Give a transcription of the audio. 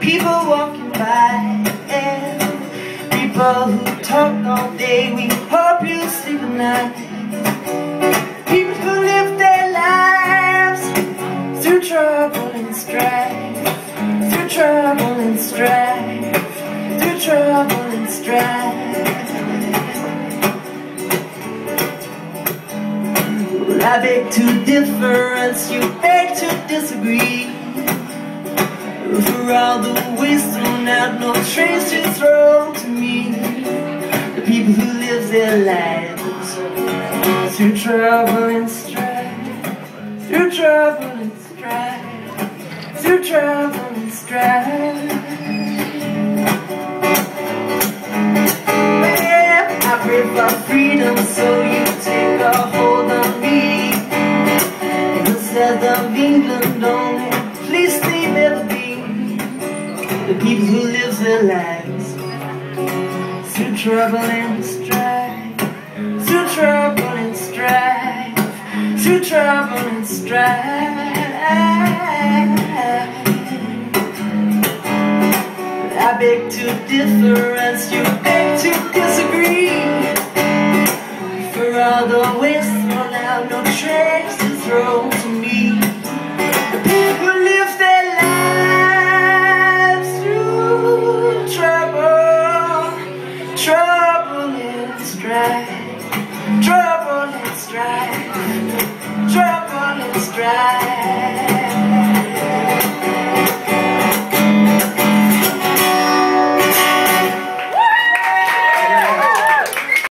people walking by and people who talk all day. We hope you sleep at night. People who live their lives through trouble and strife, through trouble and strife, through trouble and strife. Well, I beg to differ, as you beg to disagree. All the waste thrown out, no trace to throw to me. The people who live their lives through trouble and strife, through trouble and strife, through trouble and strife. I pray for freedom, so you take a hold on me. Instead of England only, The people who live their lives through trouble and strife, through trouble and strife, through trouble and strife. I beg to differ as you beg to disagree. trouble and stride, trouble and stride.